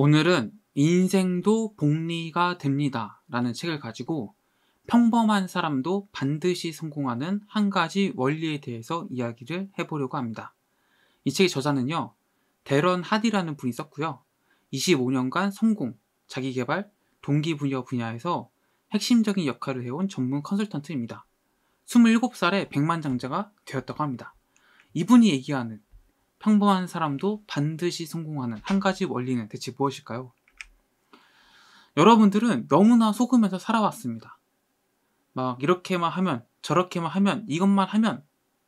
오늘은 인생도 복리가 됩니다. 라는 책을 가지고 평범한 사람도 반드시 성공하는 한 가지 원리에 대해서 이야기를 해보려고 합니다. 이 책의 저자는요, 데런 하디라는 분이 썼고요. 25년간 성공, 자기개발, 동기부여 분야에서 핵심적인 역할을 해온 전문 컨설턴트입니다. 27살에 백만장자가 되었다고 합니다. 이분이 얘기하는 평범한 사람도 반드시 성공하는 한 가지 원리는 대체 무엇일까요? 여러분들은 너무나 속으면서 살아왔습니다. 막 이렇게만 하면 저렇게만 하면 이것만 하면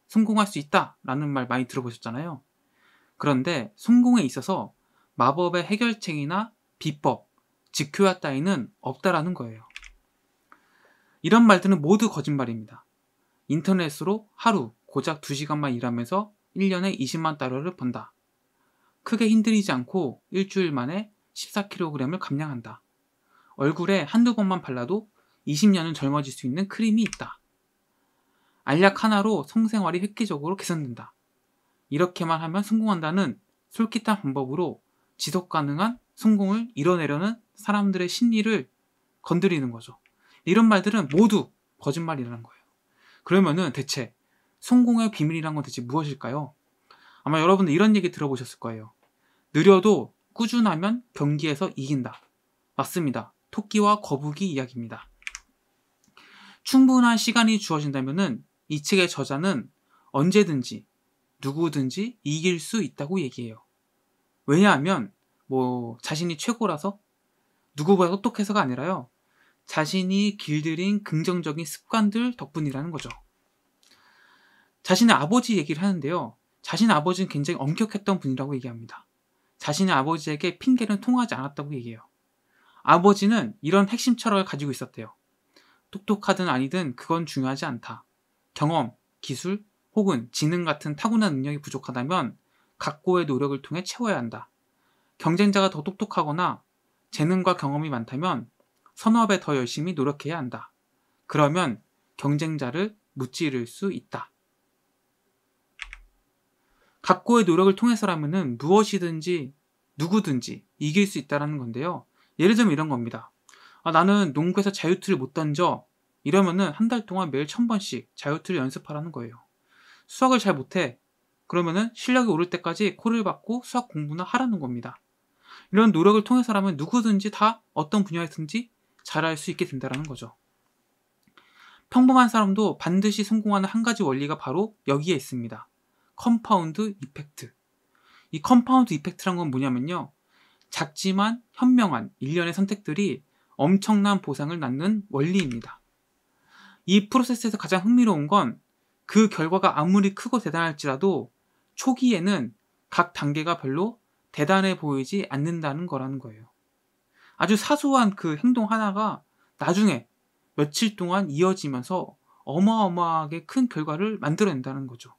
성공할 수 있다 라는 말 많이 들어보셨잖아요. 그런데 성공에 있어서 마법의 해결책이나 비법, 지표와 따위는 없다라는 거예요. 이런 말들은 모두 거짓말입니다. 인터넷으로 하루 고작 2시간만 일하면서 1년에 20만 달러를 번다. 크게 힘들이지 않고 일주일 만에 14kg을 감량한다. 얼굴에 한두 번만 발라도 20년은 젊어질 수 있는 크림이 있다. 알약 하나로 성생활이 획기적으로 개선된다. 이렇게만 하면 성공한다는 솔깃한 방법으로 지속 가능한 성공을 이뤄내려는 사람들의 심리를 건드리는 거죠. 이런 말들은 모두 거짓말이라는 거예요. 그러면은 대체 성공의 비밀이란 건 대체 무엇일까요? 아마 여러분들 이런 얘기 들어보셨을 거예요. 느려도 꾸준하면 경기에서 이긴다. 맞습니다. 토끼와 거북이 이야기입니다. 충분한 시간이 주어진다면 이 책의 저자는 언제든지 누구든지 이길 수 있다고 얘기해요. 왜냐하면 뭐 자신이 최고라서 누구보다 똑똑해서가 아니라요. 자신이 길들인 긍정적인 습관들 덕분이라는 거죠. 자신의 아버지 얘기를 하는데요. 자신의 아버지는 굉장히 엄격했던 분이라고 얘기합니다. 자신의 아버지에게 핑계는 통하지 않았다고 얘기해요. 아버지는 이런 핵심 철학을 가지고 있었대요. 똑똑하든 아니든 그건 중요하지 않다. 경험, 기술, 혹은 지능 같은 타고난 능력이 부족하다면 각고의 노력을 통해 채워야 한다. 경쟁자가 더 똑똑하거나 재능과 경험이 많다면 배더 열심히 노력해야 한다. 그러면 경쟁자를 무찌를 수 있다. 각고의 노력을 통해서라면 무엇이든지 누구든지 이길 수 있다는 건데요. 예를 들면 이런 겁니다. 아, 나는 농구에서 자유투를 못 던져. 이러면은 한 달 동안 매일 천 번씩 자유투를 연습하라는 거예요. 수학을 잘 못해. 그러면은 실력이 오를 때까지 코를 박고 수학 공부나 하라는 겁니다. 이런 노력을 통해서라면 누구든지 다 어떤 분야에든지 잘할 수 있게 된다는 거죠. 평범한 사람도 반드시 성공하는 한 가지 원리가 바로 여기에 있습니다. compound effect. 이 compound effect란 건 뭐냐면요. 작지만 현명한 일련의 선택들이 엄청난 보상을 낳는 원리입니다. 이 프로세스에서 가장 흥미로운 건 그 결과가 아무리 크고 대단할지라도 초기에는 각 단계가 별로 대단해 보이지 않는다는 거라는 거예요. 아주 사소한 그 행동 하나가 나중에 며칠 동안 이어지면서 어마어마하게 큰 결과를 만들어낸다는 거죠.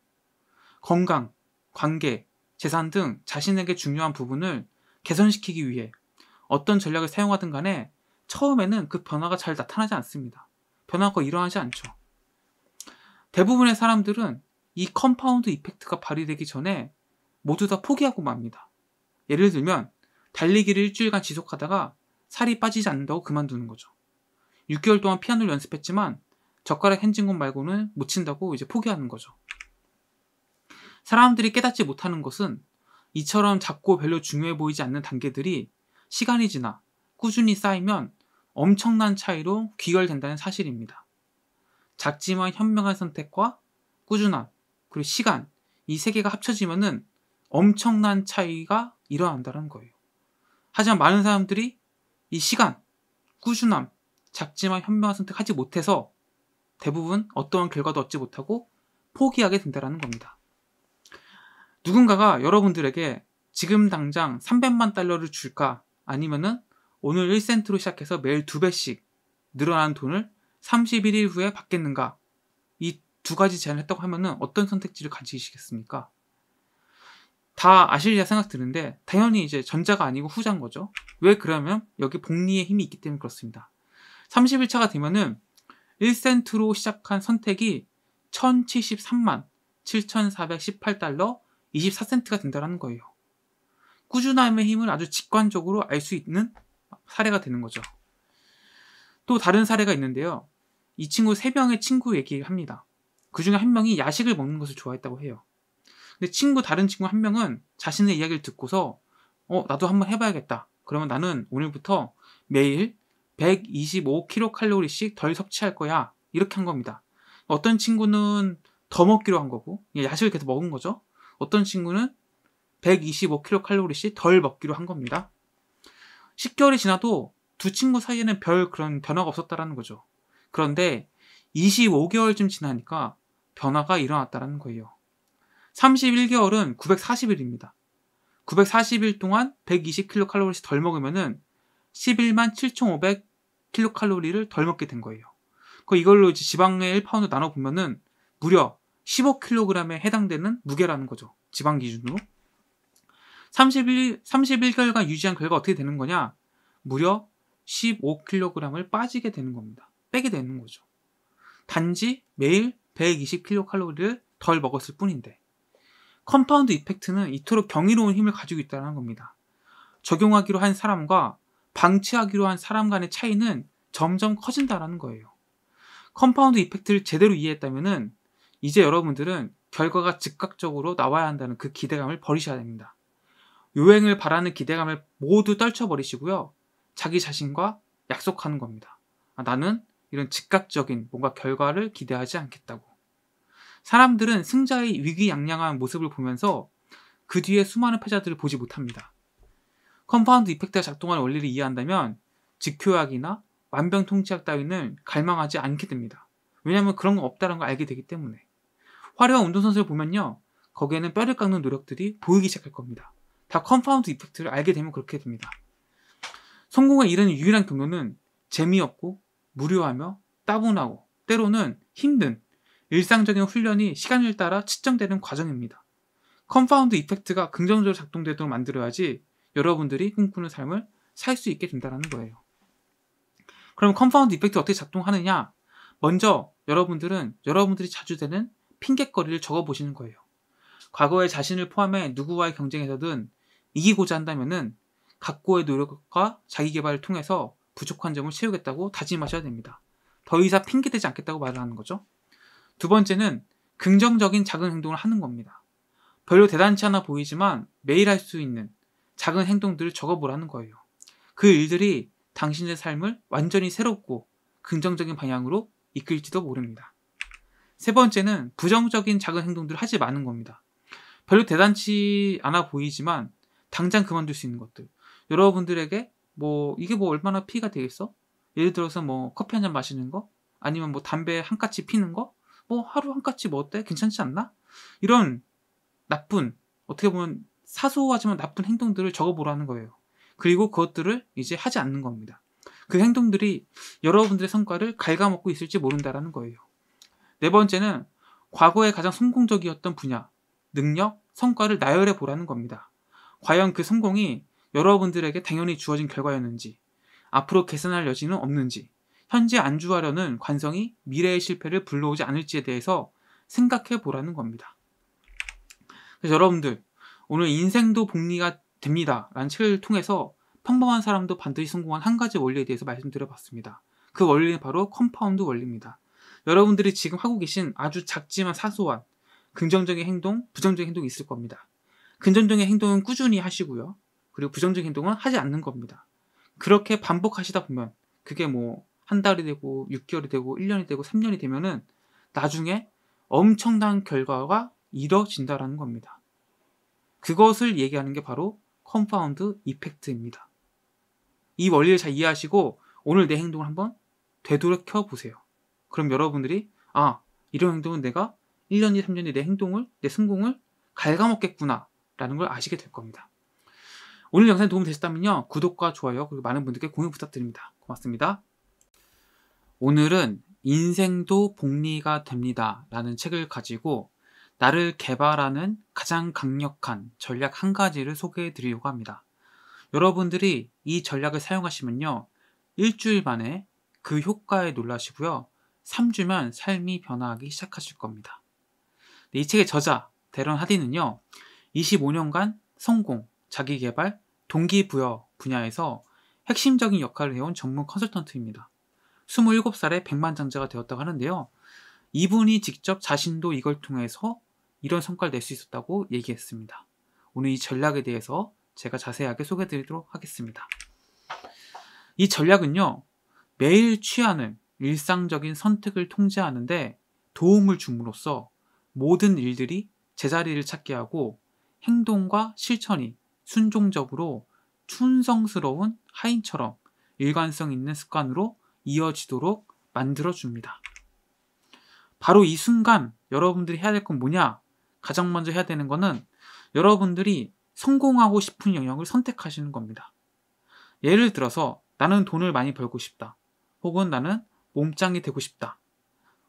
건강, 관계, 재산 등 자신에게 중요한 부분을 개선시키기 위해 어떤 전략을 사용하든 간에 처음에는 그 변화가 잘 나타나지 않습니다. 변화가 일어나지 않죠. 대부분의 사람들은 이 compound effect가 발휘되기 전에 모두 다 포기하고 맙니다. 예를 들면 달리기를 일주일간 지속하다가 살이 빠지지 않는다고 그만두는 거죠. 6개월 동안 피아노를 연습했지만 젓가락 행진곡 말고는 못 친다고 이제 포기하는 거죠. 사람들이 깨닫지 못하는 것은 이처럼 작고 별로 중요해 보이지 않는 단계들이 시간이 지나 꾸준히 쌓이면 엄청난 차이로 귀결된다는 사실입니다. 작지만 현명한 선택과 꾸준함, 그리고 시간, 이 세 개가 합쳐지면은 엄청난 차이가 일어난다는 거예요. 하지만 많은 사람들이 이 시간, 꾸준함, 작지만 현명한 선택하지 못해서 대부분 어떠한 결과도 얻지 못하고 포기하게 된다는 겁니다. 누군가가 여러분들에게 지금 당장 300만 달러를 줄까? 아니면은 오늘 1센트로 시작해서 매일 2배씩 늘어난 돈을 31일 후에 받겠는가? 이 두 가지 제안을 했다고 하면은 어떤 선택지를 가지시겠습니까? 다 아실리아 생각 드는데 당연히 이제 전자가 아니고 후자인 거죠. 왜 그러면 여기 복리의 힘이 있기 때문에 그렇습니다. 30일차가 되면은 1센트로 시작한 선택이 1073만 7418달러 24센트가 된다는 거예요. 꾸준함의 힘을 아주 직관적으로 알 수 있는 사례가 되는 거죠. 또 다른 사례가 있는데요. 이 친구 세 명의 친구 얘기를 합니다. 그 중에 한 명이 야식을 먹는 것을 좋아했다고 해요. 근데 친구 다른 친구 한 명은 자신의 이야기를 듣고서 어 나도 한번 해봐야겠다. 그러면 나는 오늘부터 매일 125kcal씩 덜 섭취할 거야. 이렇게 한 겁니다. 어떤 친구는 더 먹기로 한 거고 야식을 계속 먹은 거죠. 어떤 친구는 125kcal씩 덜 먹기로 한 겁니다. 10개월이 지나도 두 친구 사이에는 별 그런 변화가 없었다라는 거죠. 그런데 25개월쯤 지나니까 변화가 일어났다라는 거예요. 31개월은 940일입니다. 940일 동안 120kcal씩 덜 먹으면은 11만 7,500kcal를 덜 먹게 된 거예요. 그 이걸로 이제 지방의 1파운드 나눠 보면은 무려 15kg에 해당되는 무게라는 거죠. 지방 기준으로. 31, 31개월간 유지한 결과 어떻게 되는 거냐? 무려 15kg을 빠지게 되는 겁니다. 빼게 되는 거죠. 단지 매일 120kcal를 덜 먹었을 뿐인데. compound effect는 이토록 경이로운 힘을 가지고 있다는 겁니다. 적용하기로 한 사람과 방치하기로 한 사람 간의 차이는 점점 커진다라는 거예요. compound effect를 제대로 이해했다면 이제 여러분들은 결과가 즉각적으로 나와야 한다는 그 기대감을 버리셔야 됩니다. 요행을 바라는 기대감을 모두 떨쳐버리시고요. 자기 자신과 약속하는 겁니다. 아, 나는 이런 즉각적인 뭔가 결과를 기대하지 않겠다고. 사람들은 승자의 의기양양한 모습을 보면서 그 뒤에 수많은 패자들을 보지 못합니다. compound effect가 작동하는 원리를 이해한다면 즉효약이나 만병통치약 따위는 갈망하지 않게 됩니다. 왜냐하면 그런 거 없다는 걸 알게 되기 때문에. 화려한 운동선수를 보면요. 거기에는 뼈를 깎는 노력들이 보이기 시작할 겁니다. 다 compound effect를 알게 되면 그렇게 됩니다. 성공에 이르는 유일한 경로는 재미없고 무료하며 따분하고 때로는 힘든 일상적인 훈련이 시간을 따라 측정되는 과정입니다. compound effect가 긍정적으로 작동되도록 만들어야지 여러분들이 꿈꾸는 삶을 살 수 있게 된다는 거예요. 그럼 compound effect 어떻게 작동하느냐? 먼저 여러분들은 여러분들이 자주 되는 핑곗거리를 적어보시는 거예요. 과거에 자신을 포함해 누구와의 경쟁에서든 이기고자 한다면은 각고의 노력과 자기 개발을 통해서 부족한 점을 채우겠다고 다짐하셔야 됩니다. 더 이상 핑계대지 않겠다고 말을 하는 거죠. 두 번째는 긍정적인 작은 행동을 하는 겁니다. 별로 대단치 않아 보이지만 매일 할 수 있는 작은 행동들을 적어보라는 거예요. 그 일들이 당신의 삶을 완전히 새롭고 긍정적인 방향으로 이끌지도 모릅니다. 세 번째는 부정적인 작은 행동들을 하지 마는 겁니다. 별로 대단치 않아 보이지만 당장 그만둘 수 있는 것들. 여러분들에게 뭐 이게 뭐 얼마나 피가 되겠어? 예를 들어서 뭐 커피 한 잔 마시는 거 아니면 뭐 담배 한 까치 피는 거 뭐 하루 한 까치 뭐 어때? 괜찮지 않나? 이런 나쁜 어떻게 보면 사소하지만 나쁜 행동들을 적어보라는 거예요. 그리고 그것들을 이제 하지 않는 겁니다. 그 행동들이 여러분들의 성과를 갉아먹고 있을지 모른다라는 거예요. 네 번째는 과거에 가장 성공적이었던 분야, 능력, 성과를 나열해 보라는 겁니다. 과연 그 성공이 여러분들에게 당연히 주어진 결과였는지, 앞으로 개선할 여지는 없는지, 현재 안주하려는 관성이 미래의 실패를 불러오지 않을지에 대해서 생각해 보라는 겁니다. 그래서 여러분들, 오늘 인생도 복리가 됩니다. 라는 책을 통해서 평범한 사람도 반드시 성공한 한 가지 원리에 대해서 말씀드려 봤습니다. 그 원리는 바로 compound 원리입니다. 여러분들이 지금 하고 계신 아주 작지만 사소한 긍정적인 행동, 부정적인 행동이 있을 겁니다. 긍정적인 행동은 꾸준히 하시고요. 그리고 부정적인 행동은 하지 않는 겁니다. 그렇게 반복하시다 보면 그게 뭐 한 달이 되고 6개월이 되고 1년이 되고 3년이 되면은 나중에 엄청난 결과가 이뤄진다라는 겁니다. 그것을 얘기하는 게 바로 compound effect입니다. 이 원리를 잘 이해하시고 오늘 내 행동을 한번 되돌려 보세요. 그럼 여러분들이 아 이런 행동은 내가 1년 뒤 3년 뒤 내 행동을 내 성공을 갉아먹겠구나 라는 걸 아시게 될 겁니다. 오늘 영상이 도움이 되셨다면요. 구독과 좋아요 그리고 많은 분들께 공유 부탁드립니다. 고맙습니다. 오늘은 인생도 복리가 됩니다. 라는 책을 가지고 나를 개발하는 가장 강력한 전략 한 가지를 소개해 드리려고 합니다. 여러분들이 이 전략을 사용하시면요. 일주일 만에 그 효과에 놀라시고요. 3주면 삶이 변화하기 시작하실 겁니다. 이 책의 저자, 데런 하디는요. 25년간 성공, 자기개발, 동기부여 분야에서 핵심적인 역할을 해온 전문 컨설턴트입니다. 27살에 백만장자가 되었다고 하는데요. 이분이 직접 자신도 이걸 통해서 이런 성과를 낼 수 있었다고 얘기했습니다. 오늘 이 전략에 대해서 제가 자세하게 소개해 드리도록 하겠습니다. 이 전략은요, 매일 취하는 일상적인 선택을 통제하는데 도움을 줌으로써 모든 일들이 제자리를 찾게 하고 행동과 실천이 순종적으로 춘성스러운 하인처럼 일관성 있는 습관으로 이어지도록 만들어줍니다. 바로 이 순간 여러분들이 해야 될 건 뭐냐? 가장 먼저 해야 되는 거는 여러분들이 성공하고 싶은 영역을 선택하시는 겁니다. 예를 들어서 나는 돈을 많이 벌고 싶다. 혹은 나는 몸짱이 되고 싶다.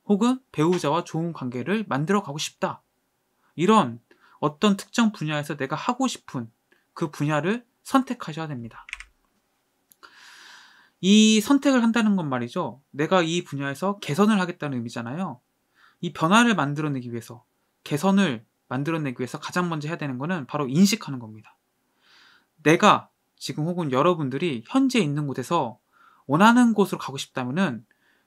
혹은 배우자와 좋은 관계를 만들어 가고 싶다. 이런 어떤 특정 분야에서 내가 하고 싶은 그 분야를 선택하셔야 됩니다. 이 선택을 한다는 건 말이죠. 내가 이 분야에서 개선을 하겠다는 의미잖아요. 이 변화를 만들어내기 위해서, 개선을 만들어내기 위해서 가장 먼저 해야 되는 거는 바로 인식하는 겁니다. 내가 지금 혹은 여러분들이 현재 있는 곳에서 원하는 곳으로 가고 싶다면은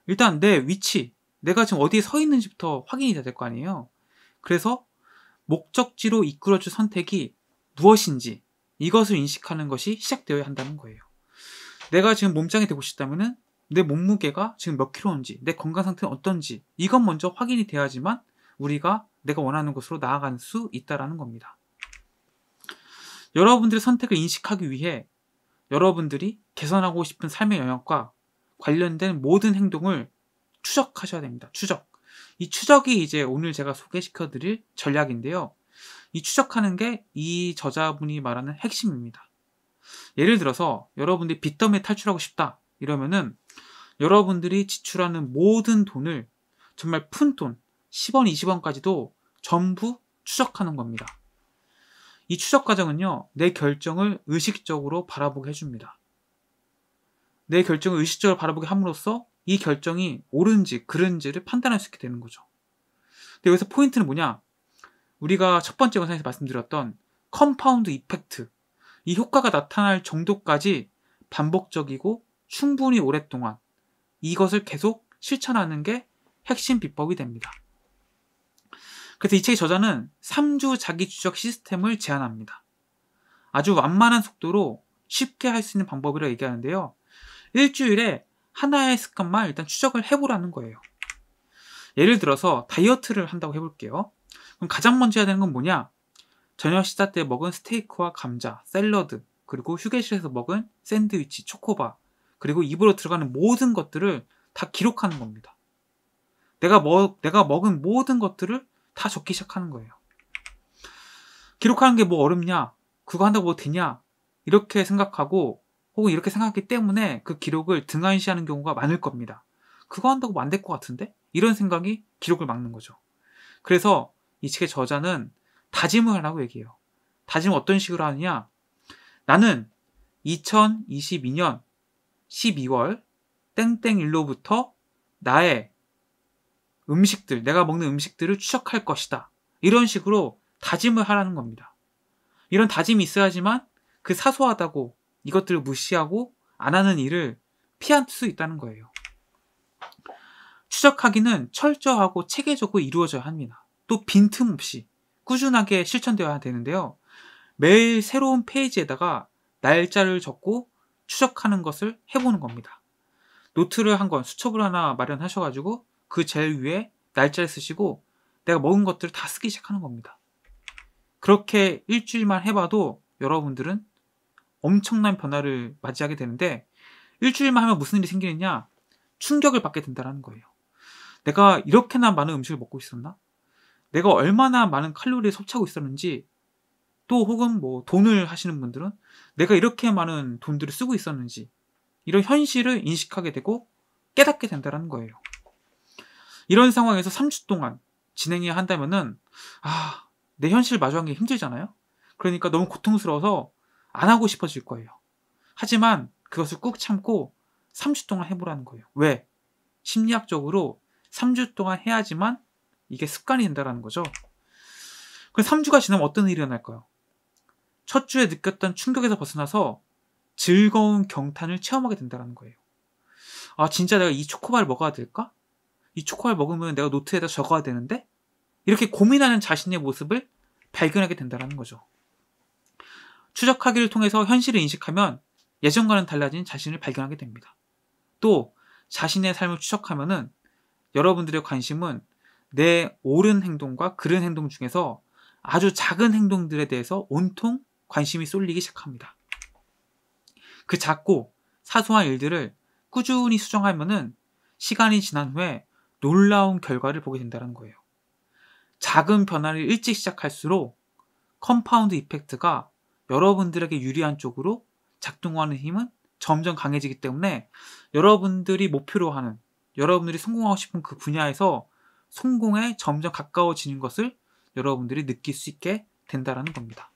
일단 내 위치, 내가 지금 어디에 서 있는지부터 확인이 돼야 될 거 아니에요. 그래서 목적지로 이끌어줄 선택이 무엇인지 이것을 인식하는 것이 시작되어야 한다는 거예요. 내가 지금 몸짱이 되고 싶다면은 내 몸무게가 지금 몇 킬로인지, 내 건강 상태는 어떤지, 이것 먼저 확인이 돼야지만 우리가 내가 원하는 곳으로 나아갈 수 있다라는 겁니다. 여러분들의 선택을 인식하기 위해 여러분들이 개선하고 싶은 삶의 영역과 관련된 모든 행동을 추적하셔야 됩니다. 추적. 이 추적이 이제 오늘 제가 소개시켜 드릴 전략인데요. 이 추적하는 게 이 저자분이 말하는 핵심입니다. 예를 들어서 여러분들이 빚더미에 탈출하고 싶다 이러면은 여러분들이 지출하는 모든 돈을 정말 푼 돈, 10원, 20원까지도 전부 추적하는 겁니다. 이 추적 과정은요, 내 결정을 의식적으로 바라보게 해줍니다. 내 결정을 의식적으로 바라보게 함으로써 이 결정이 옳은지 그른지를 판단할 수 있게 되는 거죠. 근데 여기서 포인트는 뭐냐? 우리가 첫 번째 영상에서 말씀드렸던 compound effect. 이 효과가 나타날 정도까지 반복적이고 충분히 오랫동안 이것을 계속 실천하는 게 핵심 비법이 됩니다. 그래서 이 책의 저자는 3주 자기 추적 시스템을 제안합니다. 아주 완만한 속도로 쉽게 할 수 있는 방법이라 얘기하는데요. 일주일에 하나의 습관만 일단 추적을 해보라는 거예요. 예를 들어서 다이어트를 한다고 해볼게요. 그럼 가장 먼저 해야 되는 건 뭐냐? 저녁 식사 때 먹은 스테이크와 감자, 샐러드, 그리고 휴게실에서 먹은 샌드위치, 초코바, 그리고 입으로 들어가는 모든 것들을 다 기록하는 겁니다. 내가 먹, 내가 먹은 모든 것들을 다 적기 시작하는 거예요. 기록하는 게 뭐 어렵냐? 그거 한다고 뭐 되냐? 이렇게 생각하고 혹은 이렇게 생각하기 때문에 그 기록을 등한시하는 경우가 많을 겁니다. 그거 한다고 뭐 안될 것 같은데? 이런 생각이 기록을 막는 거죠. 그래서 이 책의 저자는 다짐을 하라고 얘기해요. 다짐을 어떤 식으로 하느냐? 나는 2022년 12월 땡땡일로부터 나의 음식들, 내가 먹는 음식들을 추적할 것이다. 이런 식으로 다짐을 하라는 겁니다. 이런 다짐이 있어야지만 그 사소하다고 이것들을 무시하고 안 하는 일을 피할 수 있다는 거예요. 추적하기는 철저하고 체계적으로 이루어져야 합니다. 또 빈틈없이 꾸준하게 실천되어야 되는데요. 매일 새로운 페이지에다가 날짜를 적고 추적하는 것을 해보는 겁니다. 노트를 한 권, 수첩을 하나 마련하셔가지고 그 제일 위에 날짜를 쓰시고 내가 먹은 것들을 다 쓰기 시작하는 겁니다. 그렇게 일주일만 해봐도 여러분들은 엄청난 변화를 맞이하게 되는데 일주일만 하면 무슨 일이 생기느냐? 충격을 받게 된다는 거예요. 내가 이렇게나 많은 음식을 먹고 있었나? 내가 얼마나 많은 칼로리를 섭취하고 있었는지 또 혹은 뭐 돈을 하시는 분들은 내가 이렇게 많은 돈들을 쓰고 있었는지 이런 현실을 인식하게 되고 깨닫게 된다는 거예요. 이런 상황에서 3주 동안 진행해야 한다면은 아, 내 현실 마주하는 게 힘들잖아요. 그러니까 너무 고통스러워서 안 하고 싶어질 거예요. 하지만 그것을 꾹 참고 3주 동안 해보라는 거예요. 왜? 심리학적으로 3주 동안 해야지만 이게 습관이 된다는 거죠. 그 3주가 지나면 어떤 일이 일어날까요? 첫 주에 느꼈던 충격에서 벗어나서 즐거운 경탄을 체험하게 된다는 거예요. 아, 진짜 내가 이 초코바를 먹어야 될까? 이 초코바를 먹으면 내가 노트에다 적어야 되는데? 이렇게 고민하는 자신의 모습을 발견하게 된다는 거죠. 추적하기를 통해서 현실을 인식하면 예전과는 달라진 자신을 발견하게 됩니다. 또 자신의 삶을 추적하면은 여러분들의 관심은 내 옳은 행동과 그른 행동 중에서 아주 작은 행동들에 대해서 온통 관심이 쏠리기 시작합니다. 그 작고 사소한 일들을 꾸준히 수정하면은 시간이 지난 후에 놀라운 결과를 보게 된다는 거예요. 작은 변화를 일찍 시작할수록 compound effect가 여러분들에게 유리한 쪽으로 작동하는 힘은 점점 강해지기 때문에 여러분들이 목표로 하는 여러분들이 성공하고 싶은 그 분야에서 성공에 점점 가까워지는 것을 여러분들이 느낄 수 있게 된다는 겁니다.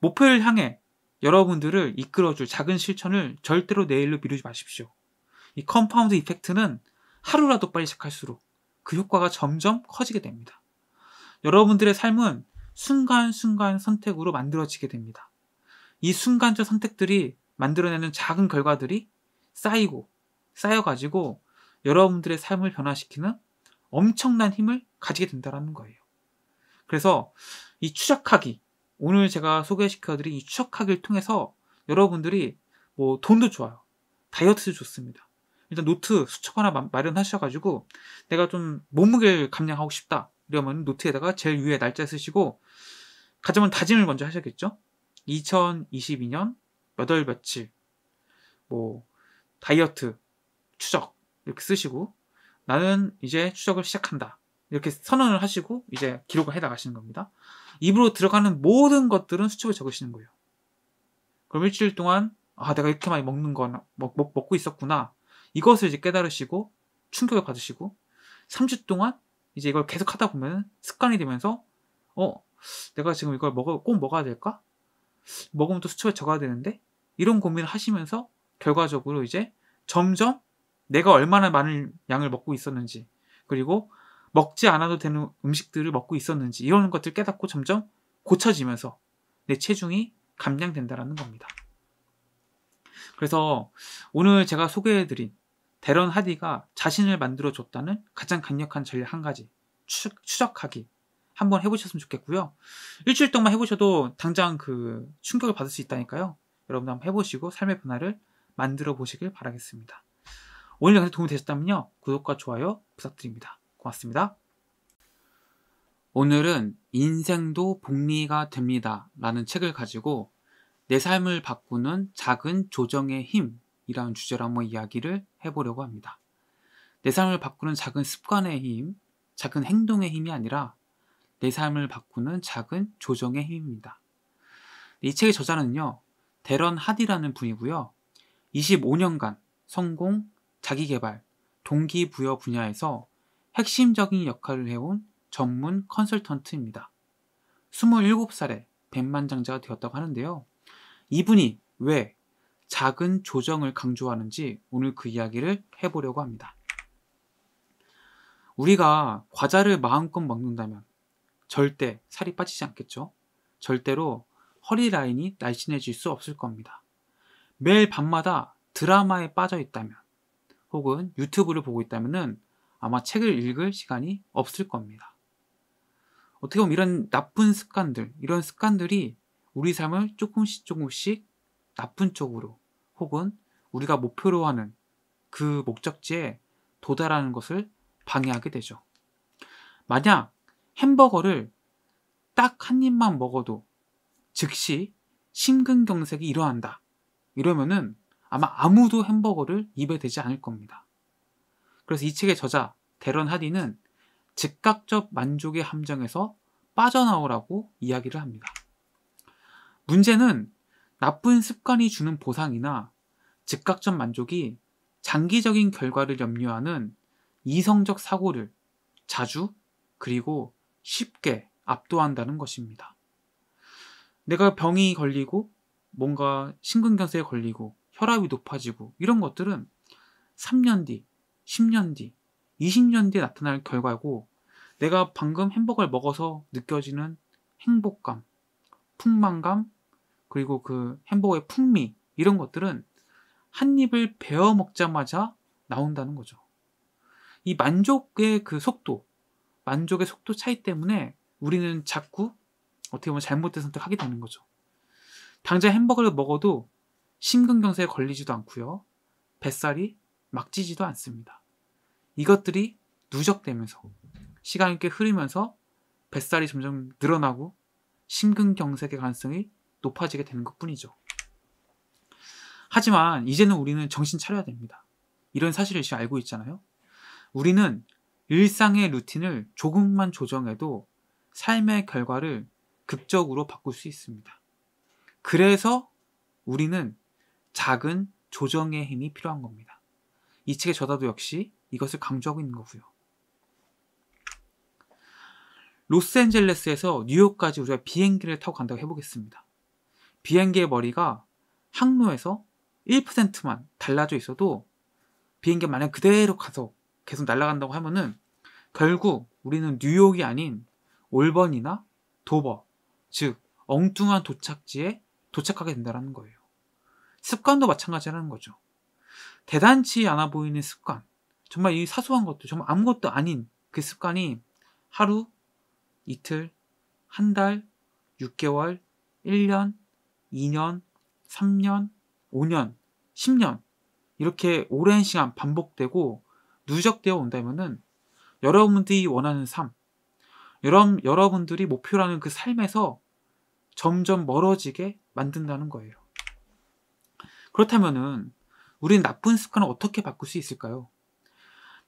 목표를 향해 여러분들을 이끌어줄 작은 실천을 절대로 내일로 미루지 마십시오. 이 compound effect는 하루라도 빨리 시작할수록 그 효과가 점점 커지게 됩니다. 여러분들의 삶은 순간순간 선택으로 만들어지게 됩니다. 이 순간적 선택들이 만들어내는 작은 결과들이 쌓이고 쌓여가지고 여러분들의 삶을 변화시키는 엄청난 힘을 가지게 된다는 거예요. 그래서 이 추적하기, 오늘 제가 소개시켜드린 이 추적하기를 통해서 여러분들이 뭐 돈도 좋아요. 다이어트도 좋습니다. 일단 노트 수첩 하나 마련하셔가지고 내가 좀 몸무게를 감량하고 싶다. 이러면 노트에다가 제일 위에 날짜 쓰시고 가져면 다짐을 먼저 하셔야겠죠. 2022년 몇 월 며칠 뭐 다이어트 추적 이렇게 쓰시고 나는 이제 추적을 시작한다. 이렇게 선언을 하시고 이제 기록을 해 나가시는 겁니다. 입으로 들어가는 모든 것들은 수첩에 적으시는 거예요. 그럼 일주일 동안 아 내가 이렇게 많이 먹는 거나 먹, 먹, 먹고 있었구나 이것을 이제 깨달으시고 충격을 받으시고 3주 동안 이제 이걸 계속 하다 보면 습관이 되면서 어 내가 지금 이걸 먹어 꼭 먹어야 될까? 먹으면 또 수첩에 적어야 되는데 이런 고민을 하시면서 결과적으로 이제 점점 내가 얼마나 많은 양을 먹고 있었는지 그리고 먹지 않아도 되는 음식들을 먹고 있었는지 이런 것들 깨닫고 점점 고쳐지면서 내 체중이 감량된다라는 겁니다. 그래서 오늘 제가 소개해드린 데런 하디가 자신을 만들어줬다는 가장 강력한 전략 한 가지 추적, 추적하기 한번 해보셨으면 좋겠고요. 일주일 동안 해보셔도 당장 그 충격을 받을 수 있다니까요. 여러분 한번 해보시고 삶의 변화를 만들어 보시길 바라겠습니다. 오늘 영상이 도움이 되셨다면요. 구독과 좋아요 부탁드립니다. 고맙습니다. 오늘은 인생도 복리가 됩니다. 라는 책을 가지고 내 삶을 바꾸는 작은 조정의 힘 이라는 주제로 한번 이야기를 해보려고 합니다. 내 삶을 바꾸는 작은 습관의 힘, 작은 행동의 힘이 아니라 내 삶을 바꾸는 작은 조정의 힘입니다. 이 책의 저자는요, 데런 하디라는 분이고요. 25년간 성공, 자기개발, 동기부여 분야에서 핵심적인 역할을 해온 전문 컨설턴트입니다. 27살에 백만장자가 되었다고 하는데요. 이분이 왜 작은 조정을 강조하는지 오늘 그 이야기를 해보려고 합니다. 우리가 과자를 마음껏 먹는다면 절대 살이 빠지지 않겠죠? 절대로 허리 라인이 날씬해질 수 없을 겁니다. 매일 밤마다 드라마에 빠져 있다면 혹은 유튜브를 보고 있다면 아마 책을 읽을 시간이 없을 겁니다. 어떻게 보면 이런 나쁜 습관들, 이런 습관들이 우리 삶을 조금씩 조금씩 나쁜 쪽으로 혹은 우리가 목표로 하는 그 목적지에 도달하는 것을 방해하게 되죠. 만약 햄버거를 딱 한 입만 먹어도 즉시 심근경색이 일어난다. 이러면은 아마 아무도 햄버거를 입에 대지 않을 겁니다. 그래서 이 책의 저자 데런 하디는 즉각적 만족의 함정에서 빠져나오라고 이야기를 합니다. 문제는 나쁜 습관이 주는 보상이나 즉각적 만족이 장기적인 결과를 염려하는 이성적 사고를 자주 그리고 쉽게 압도한다는 것입니다. 내가 병이 걸리고 뭔가 심근경색에 걸리고 혈압이 높아지고 이런 것들은 3년 뒤, 10년 뒤, 20년 뒤에 나타날 결과고 내가 방금 햄버거를 먹어서 느껴지는 행복감, 풍만감 그리고 그 햄버거의 풍미 이런 것들은 한 입을 베어 먹자마자 나온다는 거죠. 이 만족의 그 속도, 만족의 속도 차이 때문에 우리는 자꾸 어떻게 보면 잘못된 선택하게 되는 거죠. 당장 햄버거를 먹어도 심근경색에 걸리지도 않고요. 뱃살이 막 찌지도 않습니다. 이것들이 누적되면서 시간이 꽤 흐르면서 뱃살이 점점 늘어나고 심근경색의 가능성이 높아지게 되는 것 뿐이죠. 하지만 이제는 우리는 정신 차려야 됩니다. 이런 사실을 지금 알고 있잖아요. 우리는 일상의 루틴을 조금만 조정해도 삶의 결과를 극적으로 바꿀 수 있습니다. 그래서 우리는 작은 조정의 힘이 필요한 겁니다. 이 책의 저자도 역시 이것을 강조하고 있는 거고요. 로스앤젤레스에서 뉴욕까지 우리가 비행기를 타고 간다고 해보겠습니다. 비행기의 머리가 항로에서 1%만 달라져 있어도 비행기 만약 그대로 가서 계속 날아간다고 하면은 결국 우리는 뉴욕이 아닌 올번이나 도버, 즉 엉뚱한 도착지에 도착하게 된다는 거예요. 습관도 마찬가지라는 거죠. 대단치 않아 보이는 습관, 정말 이 사소한 것도 정말 아무것도 아닌 그 습관이 하루, 이틀, 한 달, 6개월, 1년, 2년, 3년, 5년, 10년 이렇게 오랜 시간 반복되고 누적되어 온다면은 여러분들이 원하는 삶, 여러, 여러분들이 목표라는 그 삶에서 점점 멀어지게 만든다는 거예요. 그렇다면은 우리는 나쁜 습관을 어떻게 바꿀 수 있을까요?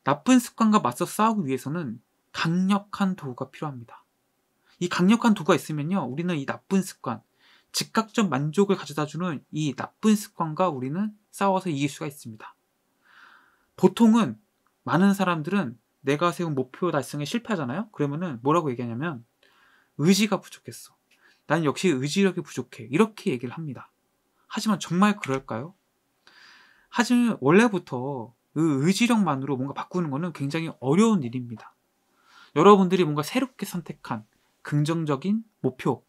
나쁜 습관과 맞서 싸우기 위해서는 강력한 도구가 필요합니다. 이 강력한 도구가 있으면요, 우리는 이 나쁜 습관, 즉각적 만족을 가져다주는 이 나쁜 습관과 우리는 싸워서 이길 수가 있습니다. 보통은 많은 사람들은 내가 세운 목표 달성에 실패하잖아요? 그러면은 뭐라고 얘기하냐면, 의지가 부족했어. 난 역시 의지력이 부족해. 이렇게 얘기를 합니다. 하지만 정말 그럴까요? 하지만 원래부터 그 의지력만으로 뭔가 바꾸는 것은 굉장히 어려운 일입니다. 여러분들이 뭔가 새롭게 선택한 긍정적인 목표,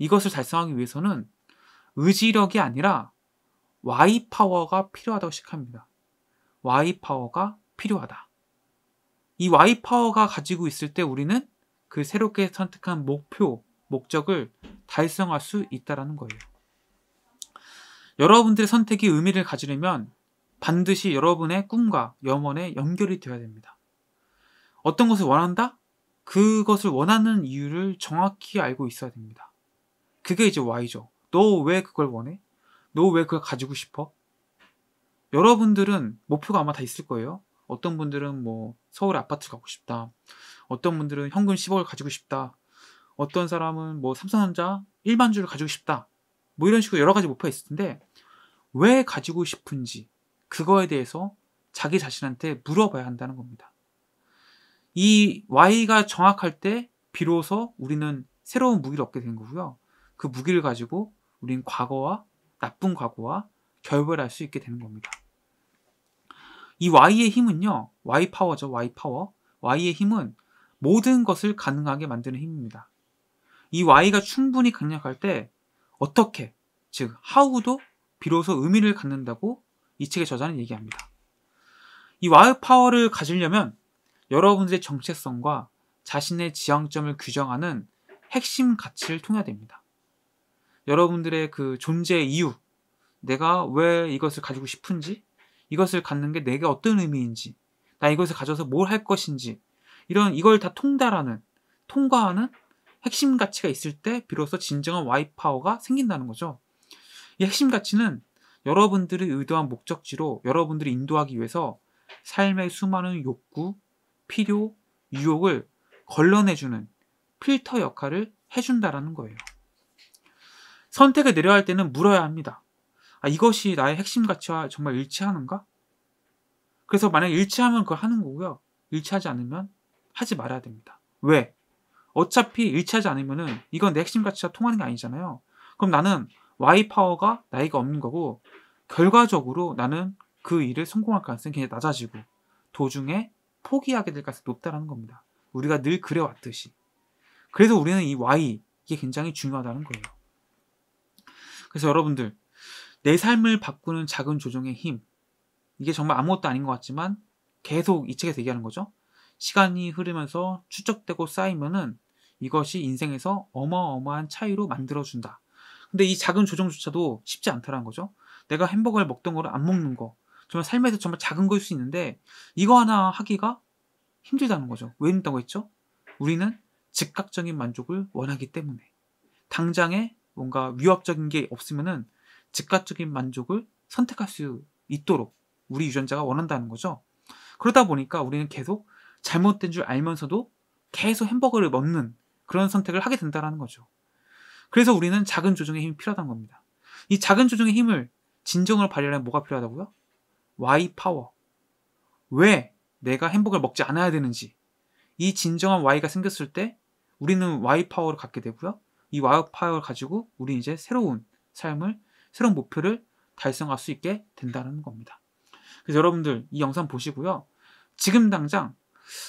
이것을 달성하기 위해서는 의지력이 아니라 Y 파워가 필요하다고 시작합니다. Y 파워가 필요하다. 이 Y 파워가 가지고 있을 때 우리는 그 새롭게 선택한 목표, 목적을 달성할 수 있다라는 거예요. 여러분들의 선택이 의미를 가지려면 반드시 여러분의 꿈과 염원에 연결이 되어야 됩니다. 어떤 것을 원한다? 그것을 원하는 이유를 정확히 알고 있어야 됩니다. 그게 이제 Y죠. 너 왜 그걸 원해? 너 왜 그걸 가지고 싶어? 여러분들은 목표가 아마 다 있을 거예요. 어떤 분들은 뭐 서울에 아파트 가고 싶다. 어떤 분들은 현금 10억을 가지고 싶다. 어떤 사람은 뭐 삼성전자 1만 주를 가지고 싶다. 뭐 이런 식으로 여러 가지 목표가 있을 텐데 왜 가지고 싶은지 그거에 대해서 자기 자신한테 물어봐야 한다는 겁니다. 이 Y가 정확할 때 비로소 우리는 새로운 무기를 얻게 된 거고요. 그 무기를 가지고 우리는 과거와 나쁜 과거와 결별할 수 있게 되는 겁니다. 이 Y의 힘은요, Y 파워죠, Y 파워. Y의 힘은 모든 것을 가능하게 만드는 힘입니다. 이 Y가 충분히 강력할 때 어떻게, 즉 how도 비로소 의미를 갖는다고 이 책의 저자는 얘기합니다. 이 why power를 가지려면 여러분들의 정체성과 자신의 지향점을 규정하는 핵심 가치를 통해야 됩니다. 여러분들의 그 존재의 이유, 내가 왜 이것을 가지고 싶은지, 이것을 갖는 게 내게 어떤 의미인지, 나 이것을 가져서 뭘 할 것인지, 이런 이걸 다 통달하는, 통과하는 핵심 가치가 있을 때 비로소 진정한 와이 파워가 생긴다는 거죠. 이 핵심 가치는 여러분들이 의도한 목적지로 여러분들이 인도하기 위해서 삶의 수많은 욕구, 필요, 유혹을 걸러내주는 필터 역할을 해준다라는 거예요. 선택을 내려야 할 때는 물어야 합니다. 아, 이것이 나의 핵심 가치와 정말 일치하는가? 그래서 만약 일치하면 그걸 하는 거고요. 일치하지 않으면 하지 말아야 됩니다. 왜? 어차피 일치하지 않으면은 이건 내 핵심 가치와 통하는 게 아니잖아요. 그럼 나는 Y 파워가 나이가 없는 거고 결과적으로 나는 그 일을 성공할 가능성이 굉장히 낮아지고 도중에 포기하게 될 가능성이 높다는 겁니다. 우리가 늘 그래왔듯이. 그래서 우리는 이 Y, 이게 굉장히 중요하다는 거예요. 그래서 여러분들 내 삶을 바꾸는 작은 조정의 힘 이게 정말 아무것도 아닌 것 같지만 계속 이 책에서 얘기하는 거죠. 시간이 흐르면서 추적되고 쌓이면은 이것이 인생에서 어마어마한 차이로 만들어준다. 근데 이 작은 조정조차도 쉽지 않다는 거죠. 내가 햄버거를 먹던 거를 안 먹는 거. 정말 삶에서 정말 작은 거일 수 있는데 이거 하나 하기가 힘들다는 거죠. 왜 힘들다고 했죠? 우리는 즉각적인 만족을 원하기 때문에. 당장에 뭔가 위협적인 게 없으면은 즉각적인 만족을 선택할 수 있도록 우리 유전자가 원한다는 거죠. 그러다 보니까 우리는 계속 잘못된 줄 알면서도 계속 햄버거를 먹는 그런 선택을 하게 된다는 거죠. 그래서 우리는 작은 조정의 힘이 필요하다는 겁니다. 이 작은 조정의 힘을 진정으로 발휘하려면 뭐가 필요하다고요? Y 파워. 왜 내가 햄버거를 먹지 않아야 되는지. 이 진정한 Y가 생겼을 때 우리는 Y 파워를 갖게 되고요. 이 파워를 가지고 우리 이제 새로운 삶을, 새로운 목표를 달성할 수 있게 된다는 겁니다. 그래서 여러분들 이 영상 보시고요. 지금 당장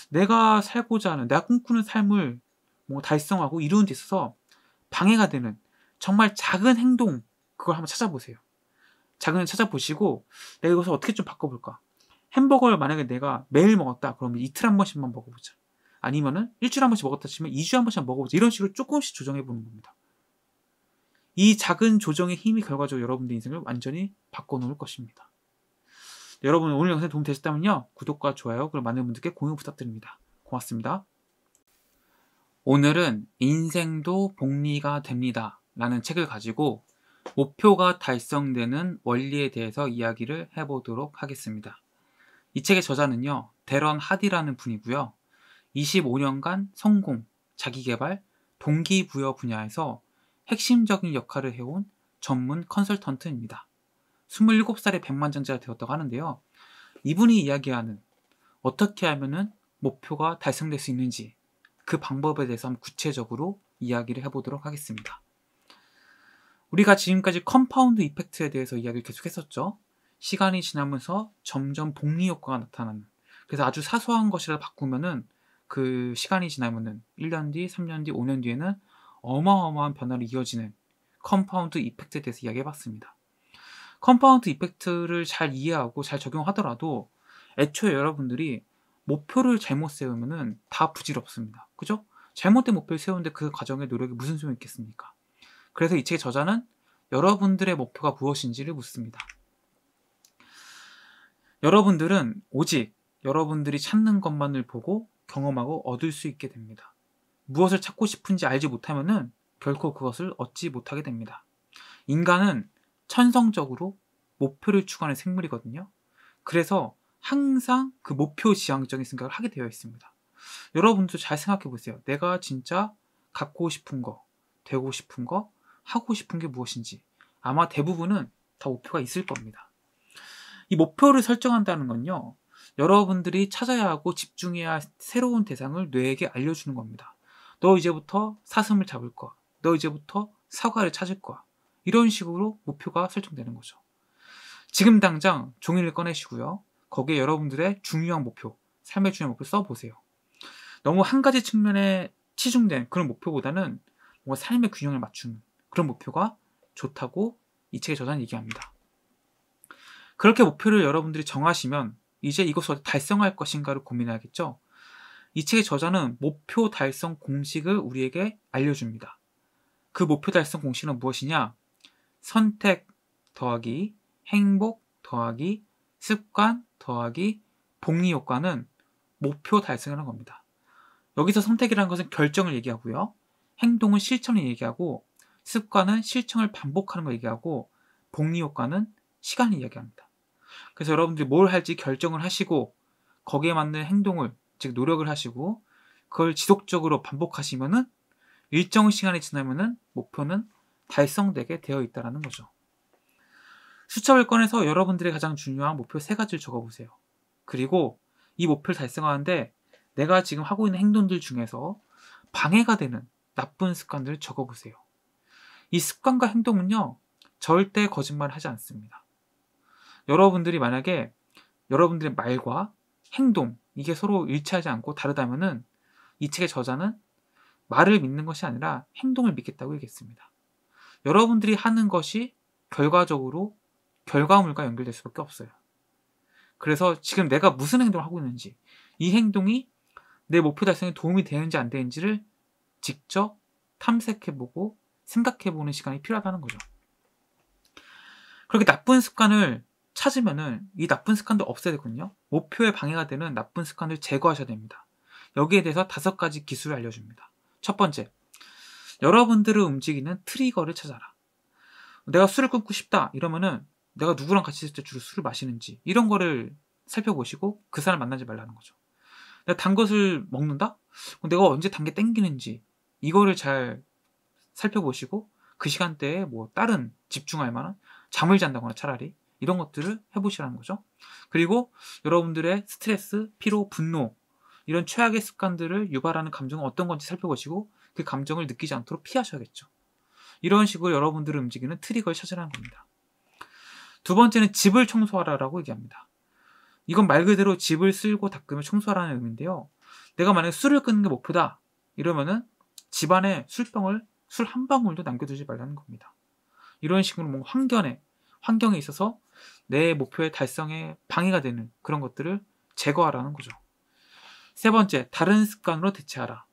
내가 살고자 하는, 내가 꿈꾸는 삶을 뭐 달성하고 이루는 데 있어서 방해가 되는 정말 작은 행동, 그걸 한번 찾아보세요. 작은 찾아보시고 내가 이것을 어떻게 좀 바꿔볼까? 햄버거를 만약에 내가 매일 먹었다 그러면 이틀 한 번씩만 먹어보자. 아니면은 일주일에 한 번씩 먹었다 치면 2주에 한 번씩 먹어보자. 이런 식으로 조금씩 조정해 보는 겁니다. 이 작은 조정의 힘이 결과적으로 여러분들 인생을 완전히 바꿔놓을 것입니다. 여러분 오늘 영상에 도움 되셨다면요. 구독과 좋아요 그리고 많은 분들께 공유 부탁드립니다. 고맙습니다. 오늘은 인생도 복리가 됩니다. 라는 책을 가지고 목표가 달성되는 원리에 대해서 이야기를 해보도록 하겠습니다. 이 책의 저자는요, 대런 하디라는 분이고요. 25년간 성공, 자기개발, 동기부여 분야에서 핵심적인 역할을 해온 전문 컨설턴트입니다. 27살에 백만장자가 되었다고 하는데요. 이분이 이야기하는 어떻게 하면은 목표가 달성될 수 있는지 그 방법에 대해서 한번 구체적으로 이야기를 해보도록 하겠습니다. 우리가 지금까지 compound effect에 대해서 이야기를 계속 했었죠. 시간이 지나면서 점점 복리 효과가 나타나는. 그래서 아주 사소한 것이라 바꾸면은 그 시간이 지나면은 1년 뒤, 3년 뒤, 5년 뒤에는 어마어마한 변화로 이어지는 compound effect에 대해서 이야기해 봤습니다. compound effect를 잘 이해하고 잘 적용하더라도 애초에 여러분들이 목표를 잘못 세우면은 다 부질없습니다. 그죠? 잘못된 목표를 세우는데 그 과정의 노력이 무슨 소용이 있겠습니까? 그래서 이 책의 저자는 여러분들의 목표가 무엇인지를 묻습니다. 여러분들은 오직 여러분들이 찾는 것만을 보고 경험하고 얻을 수 있게 됩니다. 무엇을 찾고 싶은지 알지 못하면은 결코 그것을 얻지 못하게 됩니다. 인간은 천성적으로 목표를 추구하는 생물이거든요. 그래서 항상 그 목표 지향적인 생각을 하게 되어 있습니다. 여러분도 잘 생각해 보세요. 내가 진짜 갖고 싶은 거, 되고 싶은 거, 하고 싶은 게 무엇인지 아마 대부분은 다 목표가 있을 겁니다. 이 목표를 설정한다는 건요. 여러분들이 찾아야 하고 집중해야 할 새로운 대상을 뇌에게 알려주는 겁니다. 너 이제부터 사슴을 잡을 거야. 너 이제부터 사과를 찾을 거야. 이런 식으로 목표가 설정되는 거죠. 지금 당장 종이를 꺼내시고요. 거기에 여러분들의 중요한 목표, 삶의 중요한 목표 써보세요. 너무 한 가지 측면에 치중된 그런 목표보다는 뭔가 삶의 균형을 맞추는 그런 목표가 좋다고 이 책의 저자는 얘기합니다. 그렇게 목표를 여러분들이 정하시면 이제 이것을 달성할 것인가를 고민해야겠죠. 이 책의 저자는 목표 달성 공식을 우리에게 알려줍니다. 그 목표 달성 공식은 무엇이냐? 선택 더하기 행복 더하기 습관 더하기 복리 효과는 목표 달성이라는 겁니다. 여기서 선택이라는 것은 결정을 얘기하고요. 행동은 실천을 얘기하고 습관은 실천을 반복하는 걸 얘기하고 복리 효과는 시간을 이야기합니다. 그래서 여러분들이 뭘 할지 결정을 하시고 거기에 맞는 행동을 즉 노력을 하시고 그걸 지속적으로 반복하시면은 일정 시간이 지나면은 목표는 달성되게 되어 있다는 거죠. 수첩을 꺼내서 여러분들의 가장 중요한 목표 세 가지를 적어보세요. 그리고 이 목표를 달성하는데 내가 지금 하고 있는 행동들 중에서 방해가 되는 나쁜 습관들을 적어보세요. 이 습관과 행동은요, 절대 거짓말을 하지 않습니다. 여러분들이 만약에 여러분들의 말과 행동, 이게 서로 일치하지 않고 다르다면은 이 책의 저자는 말을 믿는 것이 아니라 행동을 믿겠다고 얘기했습니다. 여러분들이 하는 것이 결과적으로 결과물과 연결될 수밖에 없어요. 그래서 지금 내가 무슨 행동을 하고 있는지, 이 행동이 내 목표 달성에 도움이 되는지 안 되는지를 직접 탐색해보고 생각해보는 시간이 필요하다는 거죠. 그렇게 나쁜 습관을 찾으면은 이 나쁜 습관도 없애야 되거든요. 목표에 방해가 되는 나쁜 습관을 제거하셔야 됩니다. 여기에 대해서 다섯 가지 기술을 알려줍니다. 첫 번째, 여러분들을 움직이는 트리거를 찾아라. 내가 술을 끊고 싶다 이러면은 내가 누구랑 같이 있을 때 주로 술을 마시는지 이런 거를 살펴보시고 그 사람 만나지 말라는 거죠. 내가 단 것을 먹는다? 내가 언제 단 게 땡기는지 이거를 잘 살펴보시고 그 시간대에 뭐 다른 집중할 만한 잠을 잔다거나 차라리 이런 것들을 해보시라는 거죠. 그리고 여러분들의 스트레스, 피로, 분노 이런 최악의 습관들을 유발하는 감정은 어떤 건지 살펴보시고 그 감정을 느끼지 않도록 피하셔야겠죠. 이런 식으로 여러분들을 움직이는 트리거를 찾으라는 겁니다. 두 번째는 집을 청소하라라고 얘기합니다. 이건 말 그대로 집을 쓸고 닦으며 청소하라는 의미인데요. 내가 만약에 술을 끊는 게 목표다. 이러면은 집안에 술병을 술 한 방울도 남겨두지 말라는 겁니다. 이런 식으로 뭔가 환경에, 환경에 있어서 내 목표의 달성에 방해가 되는 그런 것들을 제거하라는 거죠. 세 번째, 다른 습관으로 대체하라.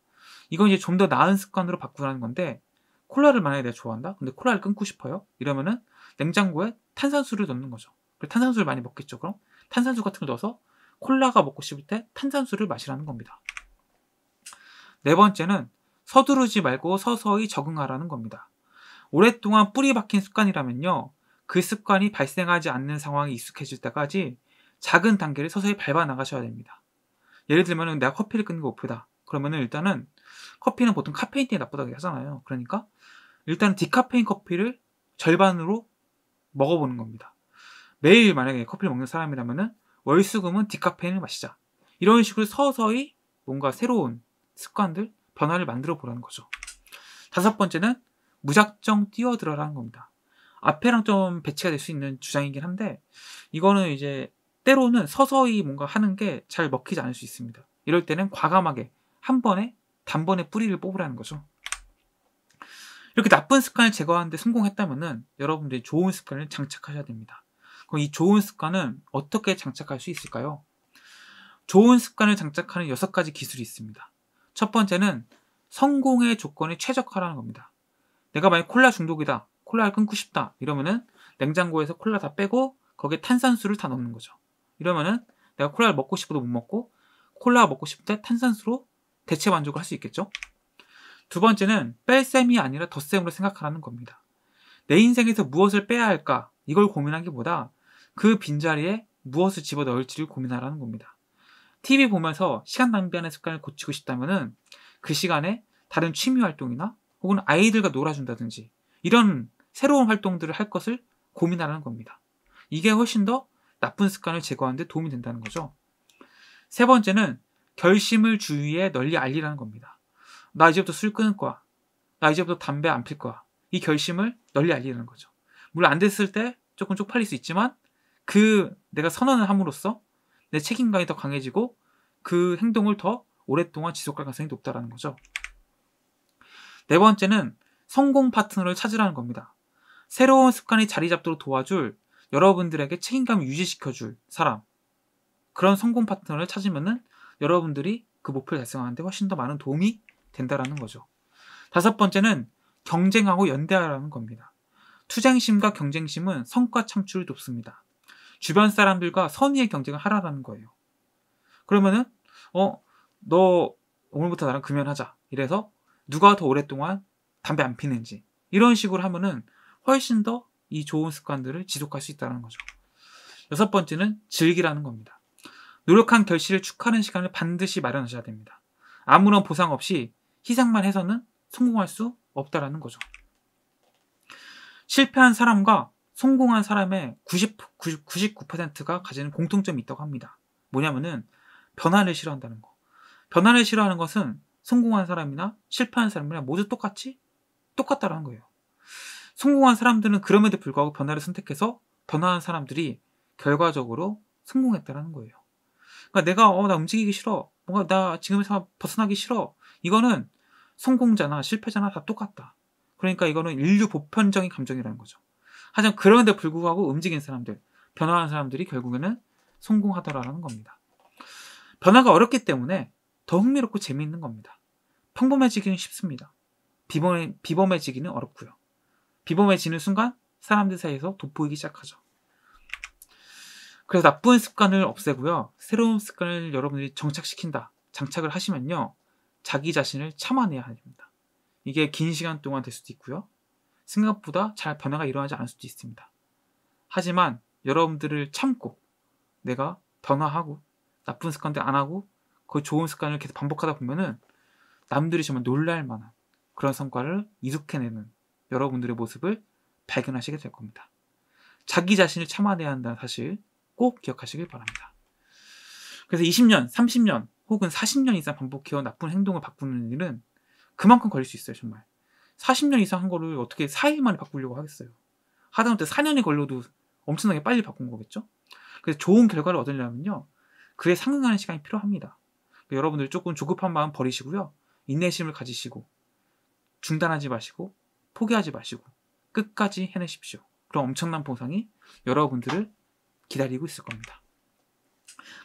이건 이제 좀 더 나은 습관으로 바꾸라는 건데, 콜라를 만약에 내가 좋아한다? 근데 콜라를 끊고 싶어요? 이러면은 냉장고에 탄산수를 넣는 거죠. 탄산수를 많이 먹겠죠, 그럼? 탄산수 같은 걸 넣어서 콜라가 먹고 싶을 때 탄산수를 마시라는 겁니다. 네 번째는 서두르지 말고 서서히 적응하라는 겁니다. 오랫동안 뿌리 박힌 습관이라면요. 그 습관이 발생하지 않는 상황이 익숙해질 때까지 작은 단계를 서서히 밟아 나가셔야 됩니다. 예를 들면 내가 커피를 끊는 게 목표다. 그러면은 일단은 커피는 보통 카페인 때문에 나쁘다고 하잖아요. 그러니까 일단 디카페인 커피를 절반으로 먹어보는 겁니다. 매일 만약에 커피를 먹는 사람이라면은 월수금은 디카페인을 마시자. 이런 식으로 서서히 뭔가 새로운 습관들, 변화를 만들어 보라는 거죠. 다섯 번째는 무작정 뛰어들어라는 겁니다. 앞에랑 좀 배치가 될 수 있는 주장이긴 한데 이거는 이제 때로는 서서히 뭔가 하는 게 잘 먹히지 않을 수 있습니다. 이럴 때는 과감하게 한 번에 단번에 뿌리를 뽑으라는 거죠. 이렇게 나쁜 습관을 제거하는데 성공했다면은 여러분들이 좋은 습관을 장착하셔야 됩니다. 그럼 이 좋은 습관은 어떻게 장착할 수 있을까요? 좋은 습관을 장착하는 여섯 가지 기술이 있습니다. 첫 번째는 성공의 조건에 최적화라는 겁니다. 내가 만약 콜라 중독이다. 콜라를 끊고 싶다. 이러면은 냉장고에서 콜라 다 빼고 거기에 탄산수를 다 넣는 거죠. 이러면은 내가 콜라를 먹고 싶어도 못 먹고 콜라 먹고 싶을 때 탄산수로 대체 만족을 할 수 있겠죠. 두 번째는 뺄 셈이 아니라 덧셈으로 생각하라는 겁니다. 내 인생에서 무엇을 빼야 할까 이걸 고민하기보다 그 빈자리에 무엇을 집어넣을지를 고민하라는 겁니다. TV 보면서 시간 낭비하는 습관을 고치고 싶다면은 그 시간에 다른 취미 활동이나 혹은 아이들과 놀아준다든지 이런 새로운 활동들을 할 것을 고민하라는 겁니다. 이게 훨씬 더 나쁜 습관을 제거하는 데 도움이 된다는 거죠. 세 번째는 결심을 주위에 널리 알리라는 겁니다. 나 이제부터 술 끊을 거야. 나 이제부터 담배 안 필 거야. 이 결심을 널리 알리라는 거죠. 물론 안 됐을 때 조금 쪽팔릴 수 있지만 그 내가 선언을 함으로써 내 책임감이 더 강해지고 그 행동을 더 오랫동안 지속할 가능성이 높다라는 거죠. 네 번째는 성공 파트너를 찾으라는 겁니다. 새로운 습관이 자리 잡도록 도와줄 여러분들에게 책임감을 유지시켜줄 사람. 그런 성공 파트너를 찾으면은 여러분들이 그 목표를 달성하는데 훨씬 더 많은 도움이 된다라는 거죠. 다섯 번째는 경쟁하고 연대하라는 겁니다. 투쟁심과 경쟁심은 성과 창출을 돕습니다. 주변 사람들과 선의의 경쟁을 하라는 거예요. 그러면은 어 너 오늘부터 나랑 금연하자. 이래서 누가 더 오랫동안 담배 안 피는지 이런 식으로 하면은 훨씬 더 이 좋은 습관들을 지속할 수 있다는 거죠. 여섯 번째는 즐기라는 겁니다. 노력한 결실을 축하하는 시간을 반드시 마련하셔야 됩니다. 아무런 보상 없이 희생만 해서는 성공할 수 없다라는 거죠. 실패한 사람과 성공한 사람의 90, 99%가 가지는 공통점이 있다고 합니다. 뭐냐면은 변화를 싫어한다는 거. 변화를 싫어하는 것은 성공한 사람이나 실패한 사람이나 모두 똑같이 똑같다라는 거예요. 성공한 사람들은 그럼에도 불구하고 변화를 선택해서 변화한 사람들이 결과적으로 성공했다라는 거예요. 그러니까 내가 어 나 움직이기 싫어. 뭔가 나 지금에서 벗어나기 싫어. 이거는 성공자나 실패자나 다 똑같다. 그러니까 이거는 인류 보편적인 감정이라는 거죠. 하지만 그런데 불구하고 움직인 사람들, 변화한 사람들이 결국에는 성공하더라라는 겁니다. 변화가 어렵기 때문에 더 흥미롭고 재미있는 겁니다. 평범해지기는 쉽습니다. 비범해, 비범해지기는 어렵고요. 비범해지는 순간 사람들 사이에서 돋보이기 시작하죠. 그래서 나쁜 습관을 없애고요. 새로운 습관을 여러분들이 정착시킨다. 장착을 하시면요. 자기 자신을 참아내야 합니다. 이게 긴 시간 동안 될 수도 있고요. 생각보다 잘 변화가 일어나지 않을 수도 있습니다. 하지만 여러분들을 참고 내가 변화하고 나쁜 습관들 안 하고 그 좋은 습관을 계속 반복하다 보면은 남들이 정말 놀랄 만한 그런 성과를 이룩해내는 여러분들의 모습을 발견하시게 될 겁니다. 자기 자신을 참아내야 한다는 사실 꼭 기억하시길 바랍니다. 그래서 20년, 30년 혹은 40년 이상 반복해온 나쁜 행동을 바꾸는 일은 그만큼 걸릴 수 있어요, 정말. 40년 이상 한 거를 어떻게 4일 만에 바꾸려고 하겠어요. 하다못해 4년이 걸려도 엄청나게 빨리 바꾼 거겠죠? 그래서 좋은 결과를 얻으려면요. 그에 상응하는 시간이 필요합니다. 여러분들 조금 조급한 마음 버리시고요. 인내심을 가지시고 중단하지 마시고 포기하지 마시고 끝까지 해내십시오. 그럼 엄청난 보상이 여러분들을 기다리고 있을 겁니다.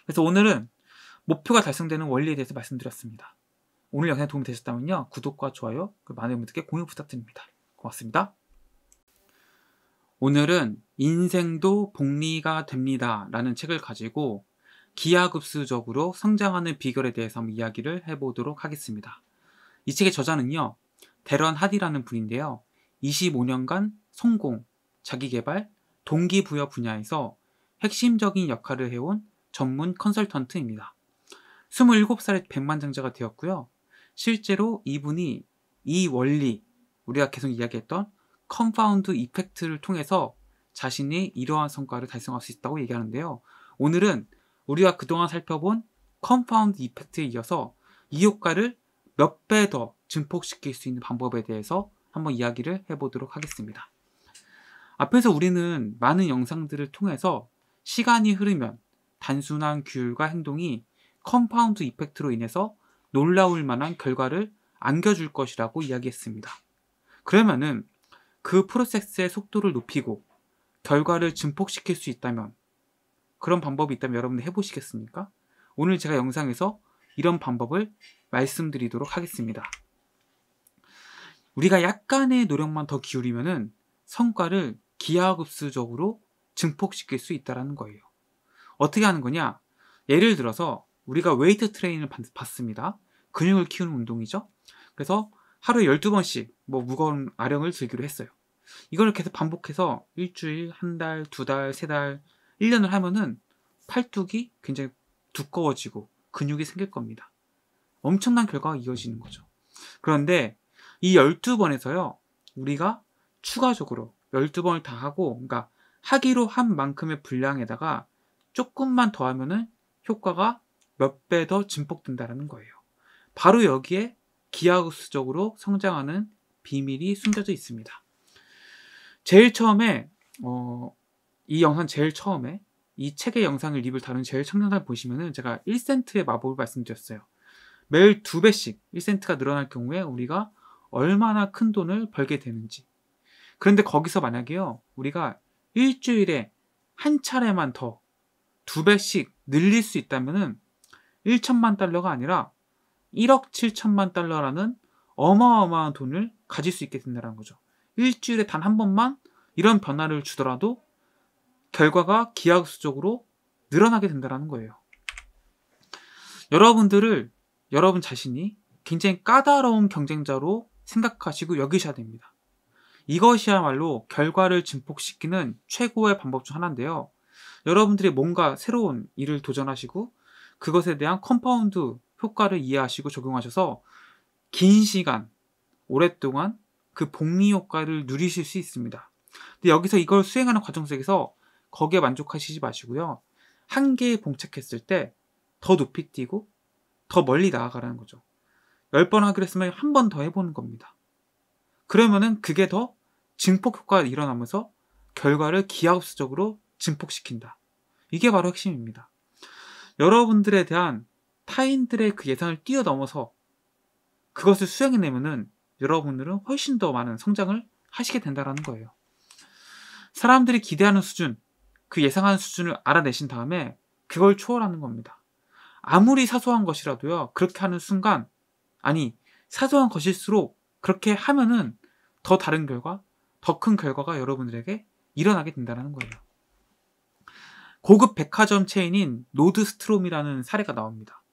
그래서 오늘은 목표가 달성되는 원리에 대해서 말씀드렸습니다. 오늘 영상이 도움이 되셨다면요. 구독과 좋아요, 많은 분들께 공유 부탁드립니다. 고맙습니다. 오늘은 인생도 복리가 됩니다. 라는 책을 가지고 기하급수적으로 성장하는 비결에 대해서 한번 이야기를 해보도록 하겠습니다. 이 책의 저자는요, 데런 하디라는 분인데요. 25년간 성공, 자기개발, 동기부여 분야에서 핵심적인 역할을 해온 전문 컨설턴트입니다. 27살에 백만장자가 되었고요. 실제로 이분이 이 원리, 우리가 계속 이야기했던 compound effect를 통해서 자신이 이러한 성과를 달성할 수 있다고 얘기하는데요. 오늘은 우리가 그동안 살펴본 compound effect에 이어서 이 효과를 몇 배 더 증폭시킬 수 있는 방법에 대해서 한번 이야기를 해보도록 하겠습니다. 앞에서 우리는 많은 영상들을 통해서 시간이 흐르면 단순한 규율과 행동이 compound effect로 인해서 놀라울 만한 결과를 안겨줄 것이라고 이야기했습니다. 그러면은 그 프로세스의 속도를 높이고 결과를 증폭시킬 수 있다면 그런 방법이 있다면 여러분들 해보시겠습니까? 오늘 제가 영상에서 이런 방법을 말씀드리도록 하겠습니다. 우리가 약간의 노력만 더 기울이면은 성과를 기하급수적으로 증폭시킬 수 있다는 거예요. 어떻게 하는 거냐? 예를 들어서 우리가 웨이트 트레이닝을 받습니다. 근육을 키우는 운동이죠. 그래서 하루에 12번씩 뭐 무거운 아령을 들기로 했어요. 이걸 계속 반복해서 일주일, 한 달, 두 달, 세 달, 1년을 하면은 팔뚝이 굉장히 두꺼워지고 근육이 생길 겁니다. 엄청난 결과가 이어지는 거죠. 그런데 이 12번에서요, 우리가 추가적으로 12번을 다 하고, 그러니까 하기로 한 만큼의 분량에다가 조금만 더 하면은 효과가 몇 배 더 증폭된다는 거예요. 바로 여기에 기하급수적으로 성장하는 비밀이 숨겨져 있습니다. 제일 처음에 어, 이 영상 제일 처음에 이 책의 영상을 리뷰를 다룬 제일 첫 영상을 보시면은 제가 1센트의 마법을 말씀드렸어요. 매일 2배씩 1센트가 늘어날 경우에 우리가 얼마나 큰 돈을 벌게 되는지. 그런데 거기서 만약에요, 우리가 일주일에 한 차례만 더 두 배씩 늘릴 수 있다면은 1천만 달러가 아니라 1억 7천만 달러라는 어마어마한 돈을 가질 수 있게 된다는 거죠. 일주일에 단 한 번만 이런 변화를 주더라도 결과가 기하급수적으로 늘어나게 된다는 거예요. 여러분들을 여러분 자신이 굉장히 까다로운 경쟁자로 생각하시고 여기셔야 됩니다. 이것이야말로 결과를 증폭시키는 최고의 방법 중 하나인데요. 여러분들이 뭔가 새로운 일을 도전하시고 그것에 대한 compound 효과를 이해하시고 적용하셔서 긴 시간, 오랫동안 그 복리 효과를 누리실 수 있습니다. 근데 여기서 이걸 수행하는 과정 속에서 거기에 만족하시지 마시고요. 한계에 봉착했을 때 더 높이 뛰고 더 멀리 나아가라는 거죠. 10번 하기로 했으면 한 번 더 해보는 겁니다. 그러면은 그게 더 증폭 효과가 일어나면서 결과를 기하급수적으로 증폭시킨다. 이게 바로 핵심입니다. 여러분들에 대한 타인들의 그 예상을 뛰어넘어서 그것을 수행해내면은 여러분들은 훨씬 더 많은 성장을 하시게 된다라는 거예요. 사람들이 기대하는 수준, 그 예상하는 수준을 알아내신 다음에 그걸 초월하는 겁니다. 아무리 사소한 것이라도요, 그렇게 하는 순간, 아니, 사소한 것일수록 그렇게 하면은 더 다른 결과, 더 큰 결과가 여러분들에게 일어나게 된다는 거예요. 고급 백화점 체인인 노드스트롬이라는 사례가 나옵니다.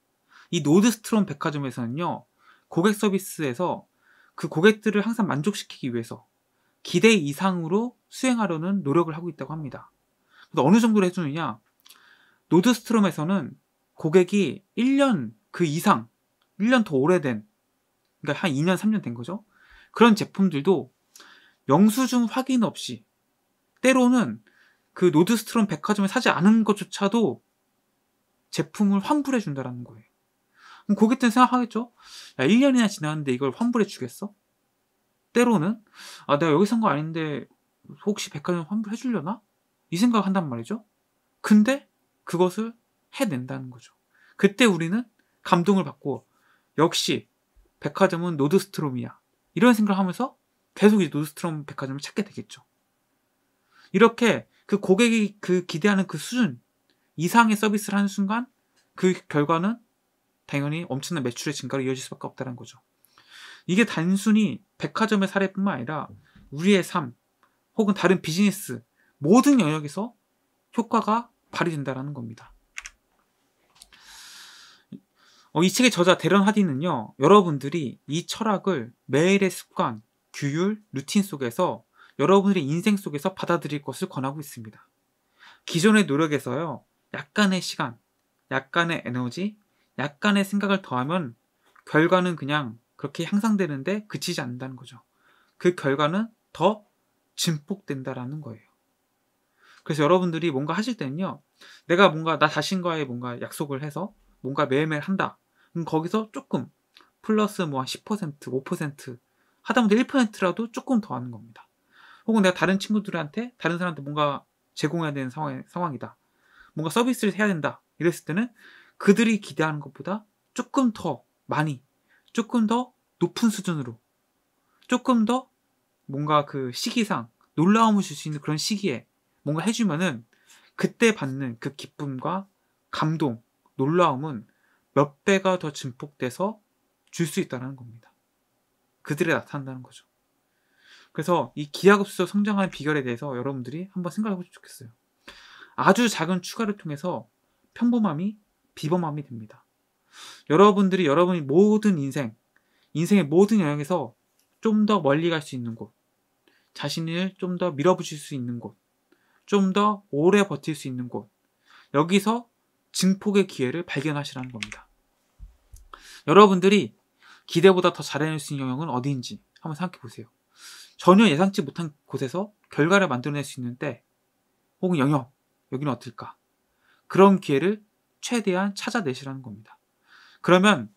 이 노드스트롬 백화점에서는요, 고객 서비스에서 그 고객들을 항상 만족시키기 위해서 기대 이상으로 수행하려는 노력을 하고 있다고 합니다. 그래서 어느 정도로 해주느냐? 노드스트롬에서는 고객이 1년 그 이상, 1년 더 오래된, 그러니까 한 2년, 3년 된 거죠. 그런 제품들도 영수증 확인 없이 때로는 그 노드스트롬 백화점에 사지 않은 것조차도 제품을 환불해 준다라는 거예요. 그럼 고객들은 생각하겠죠? 야, 1년이나 지났는데 이걸 환불해 주겠어? 때로는 아 내가 여기 산 거 아닌데 혹시 백화점 환불해 주려나? 이 생각 한단 말이죠. 근데 그것을 해낸다는 거죠. 그때 우리는 감동을 받고 역시 백화점은 노드스트롬이야. 이런 생각을 하면서 계속 이 노드스트롬 백화점을 찾게 되겠죠. 이렇게 그 고객이 그 기대하는 그 수준 이상의 서비스를 하는 순간 그 결과는 당연히 엄청난 매출의 증가로 이어질 수밖에 없다는 거죠. 이게 단순히 백화점의 사례뿐만 아니라 우리의 삶 혹은 다른 비즈니스 모든 영역에서 효과가 발휘된다는 겁니다. 어, 이 책의 저자 데런 하디는요, 여러분들이 이 철학을 매일의 습관, 규율, 루틴 속에서 여러분들의 인생 속에서 받아들일 것을 권하고 있습니다. 기존의 노력에서요, 약간의 시간, 약간의 에너지, 약간의 생각을 더하면 결과는 그냥 그렇게 향상되는데 그치지 않는다는 거죠. 그 결과는 더 증폭된다라는 거예요. 그래서 여러분들이 뭔가 하실 때는요, 내가 뭔가 나 자신과의 뭔가 약속을 해서 뭔가 매일매일 한다. 거기서 조금 플러스 뭐 한 10%, 5% 하다못해 1%라도 조금 더 하는 겁니다. 혹은 내가 다른 친구들한테 다른 사람한테 뭔가 제공해야 되는 상황, 상황이다. 뭔가 서비스를 해야 된다. 이랬을 때는 그들이 기대하는 것보다 조금 더 많이 조금 더 높은 수준으로 조금 더 뭔가 그 시기상 놀라움을 줄 수 있는 그런 시기에 뭔가 해주면은 그때 받는 그 기쁨과 감동, 놀라움은 몇 배가 더 증폭돼서 줄 수 있다는 겁니다. 그들에 나타난다는 거죠. 그래서 이 기하급수적 성장하는 비결에 대해서 여러분들이 한번 생각해 보시면 좋겠어요. 아주 작은 추가를 통해서 평범함이 비범함이 됩니다. 여러분들이 여러분이 모든 인생, 인생의 모든 영역에서 좀 더 멀리 갈 수 있는 곳, 자신을 좀 더 밀어붙일 수 있는 곳, 좀 더 오래 버틸 수 있는 곳, 여기서 증폭의 기회를 발견하시라는 겁니다. 여러분들이 기대보다 더 잘해낼 수 있는 영역은 어디인지 한번 생각해 보세요. 전혀 예상치 못한 곳에서 결과를 만들어낼 수 있는 때, 혹은 영역, 여기는 어떨까? 그런 기회를 최대한 찾아내시라는 겁니다. 그러면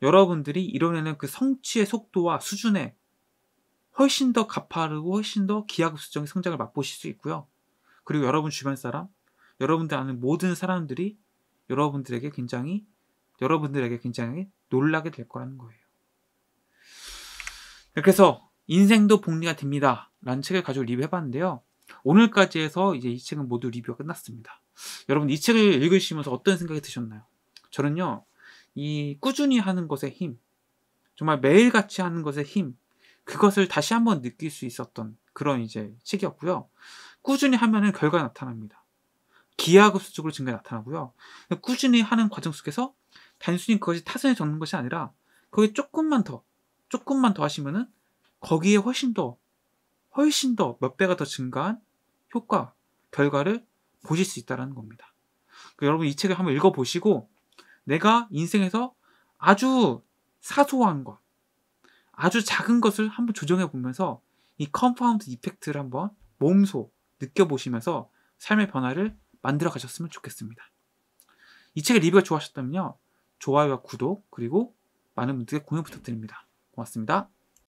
여러분들이 이뤄내는 그 성취의 속도와 수준에 훨씬 더 가파르고 훨씬 더 기하급수적인 성장을 맛보실 수 있고요. 그리고 여러분 주변 사람, 여러분들 아는 모든 사람들이 여러분들에게 굉장히 여러분들에게 굉장히 놀라게 될 거라는 거예요. 그래서 인생도 복리가 됩니다. 라는 책을 가지고 리뷰해봤는데요. 오늘까지 해서 이제 이 책은 모두 리뷰가 끝났습니다. 여러분 이 책을 읽으시면서 어떤 생각이 드셨나요? 저는요, 이 꾸준히 하는 것의 힘, 정말 매일같이 하는 것의 힘, 그것을 다시 한번 느낄 수 있었던 그런 이제 책이었고요. 꾸준히 하면은 결과가 나타납니다. 기하급수적으로 증가가 나타나고요. 꾸준히 하는 과정 속에서 단순히 그것이 타선에 적는 것이 아니라 거기에 조금만 더, 조금만 더 하시면은 거기에 훨씬 더, 훨씬 더 몇 배가 더 증가한 효과, 결과를 보실 수 있다는 겁니다. 여러분 이 책을 한번 읽어보시고 내가 인생에서 아주 사소한 것, 아주 작은 것을 한번 조정해 보면서 이 compound effect를 한번 몸소 느껴보시면서 삶의 변화를 만들어 가셨으면 좋겠습니다. 이 책의 리뷰가 좋아하셨다면요. 좋아요와 구독 그리고 많은 분들께 공유 부탁드립니다. 고맙습니다.